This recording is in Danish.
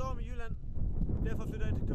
storm i Jylland. Derfor flytter jeg til